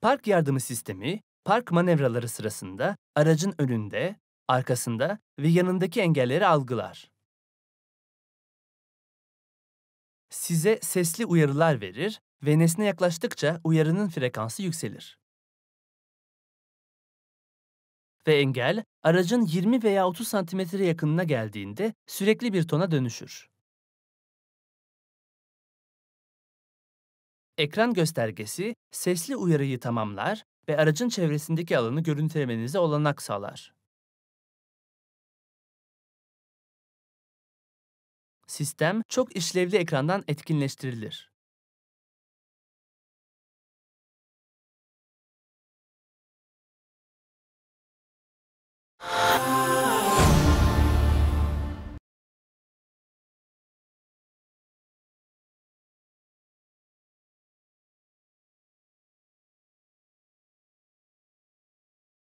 Park yardımı sistemi, park manevraları sırasında aracın önünde, arkasında ve yanındaki engelleri algılar. Size sesli uyarılar verir ve nesne yaklaştıkça uyarının frekansı yükselir. Ve engel, aracın 20 veya 30 santimetre yakınına geldiğinde sürekli bir tona dönüşür. Ekran göstergesi, sesli uyarıyı tamamlar ve aracın çevresindeki alanı görüntülemenize olanak sağlar. Sistem çok işlevli ekrandan etkinleştirilir.